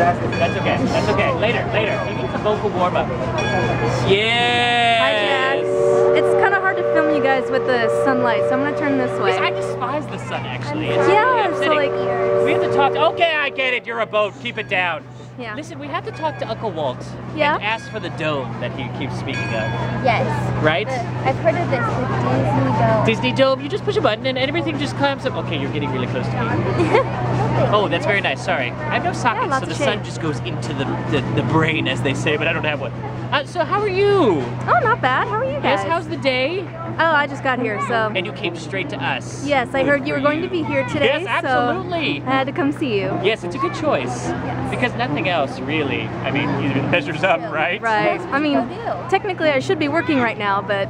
That's okay. That's okay. Later, later. He needs a vocal warm up. Yes. Hi. It's kind of hard to film you guys with the sunlight, so I'm gonna turn this way. I despise the sun actually. It's Yeah, really so, like- we have to talk. Okay, I get it. You're a boat. Keep it down. Yeah. Listen, we have to talk to Uncle Walt Yeah? and ask for the dome that he keeps speaking of. Yes. Right? The, I've heard of this, the Disney Dome. Disney Dome, you just push a button and everything just climbs up. Okay, you're getting really close to me. Oh, that's very nice. Sorry. I have no sockets, lots so the sun just goes into the, the, the brain, as they say, but I don't have one. Uh, so, how are you? Oh, not bad. How are you guys? Yes, how's the day? Oh, I just got here, so. And you came straight to us. Yes, I heard you were going to be here today, Yes, absolutely. so I had to come see you. Yes, it's a good choice. Yes. Because nothing else, really. I mean, either measures up, right? Right. I mean, technically I should be working right now, but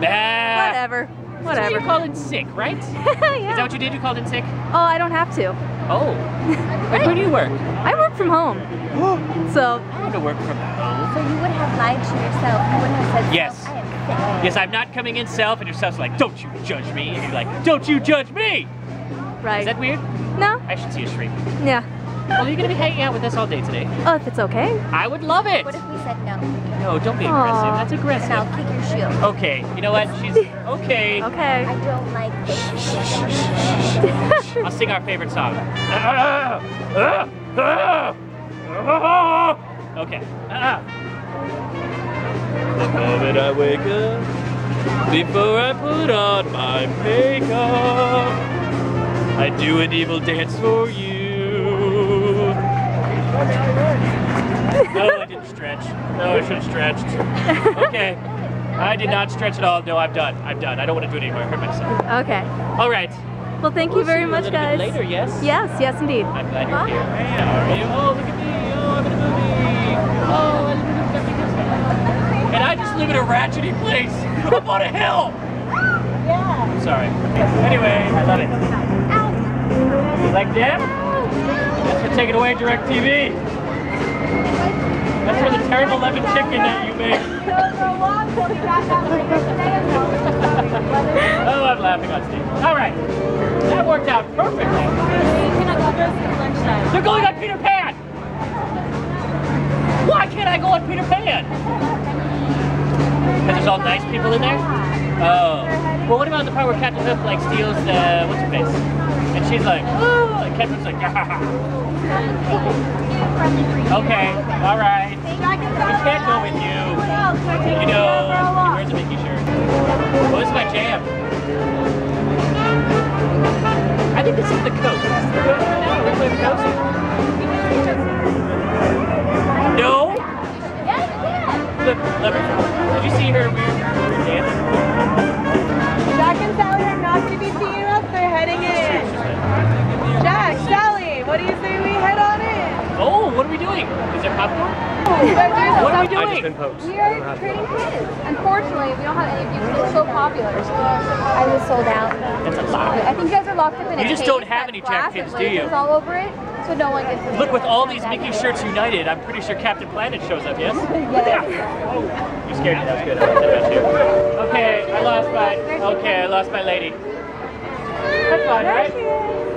Nah. whatever. So Whatever. you're called in sick, right? yeah. Is that what you did? You called in sick? Oh, I don't have to. Oh. Wait, where do you work? I work from home. So, I want to work from home. So you would have lied to yourself. You wouldn't have said, Yes. I am sick. Yes, I'm not coming in self, and your self's like, don't you judge me. And you're like, don't you judge me. right. Is that weird? no? I should see a shrink. Yeah. Well, you're going to be hanging out with us all day today. Oh, if it's okay. I would love it. What if we said no? No, don't be Aw. aggressive. That's And I'll kick your shoe. Okay, you know what? She's okay. Okay. I don't like this. I'll sing our favorite song. Okay. The moment I wake up, before I put on my makeup, I do an evil dance for you. No, I didn't stretch. No, I should have stretched. Okay. I did not stretch at all. No, I'm done. I'm done. I don't want to do it anymore. I hurt myself. Okay. All right. Well, thank you We'll see very a much, little guys. Bit later, yes? Yes, yes, indeed. I'm glad you're here. Hey, how are you? Oh, look at me. Oh, I'm in a movie. Oh, I live in a movie. And I just live in a ratchety place up on a hill. Yeah. Sorry. Anyway, I love it. You like them? That's for taking away direct TV. That's for the terrible lemon chicken that you made. oh, I'm laughing on Steve. All right. That worked out perfectly. They're going on Peter Pan! Why can't I go on Peter Pan? Because there's all nice people in there? Oh. Well, what about the part where Captain Hook, like, steals the, what's her face? And she's like, oh, and Captain like, okay, all right. We can't go with you. You know, he wears a Mickey shirt. Well, this is my jam. I think this is the coast. Did you see her weird dance? Jack and Sally are not going to be seen us. They're heading in. Jack, Sally, what do you say we? Oh, what are we doing? Is there popcorn? What are we doing? We are trading kids. Unfortunately, we don't have any of you because it's so popular. I was sold out. That's a lot. I think you guys are locked up in a You just don't have any glass Jack pins, do you? lasers all over it, so no one gets Look, with all these not Mickey shirts united, I'm pretty sure Captain Planet shows up, yes? Yeah. Oh, you scared me. That was good. I like that too. Okay, I lost my. Okay, I lost my lady. That's fine, right?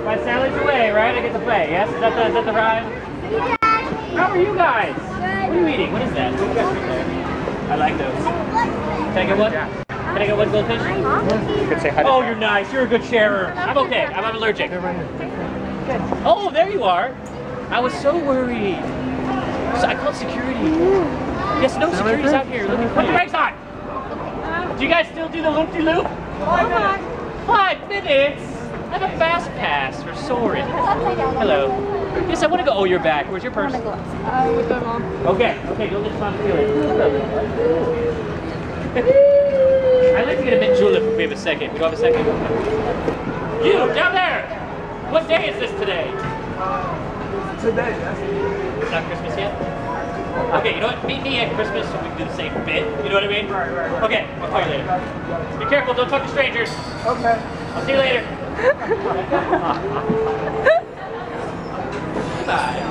My Sally's away, right? I get to play. Yes? Is that the, is that the rhyme? How are you guys? What are you eating? What is that? What you got right there? I like those. Can I get one? Can I get one goldfish? You could say hi to Oh, you're nice. You're a good sharer. I'm okay. I'm, I'm allergic. Oh, there you are. I was so worried. So I called security. Yes, no security's out here. Let me put the brakes on. Do you guys still do the loop de loop? Five minutes. I have a fast pass for Soarin'. Hello. Yes, I want to go. Oh, you're back. Where's your purse? Uh, with my mom. Okay, okay, go get some feeling. I'd like to get a mint julep if we have a second. We have a second? You, down there! What day is this today? Today, It's not Christmas yet? Okay, you know what? Meet me at Christmas so we can do the same bit. You know what I mean? Right, right, right. Okay, I'll call you later. Be careful, don't talk to strangers. Okay. I'll see you later. Bye.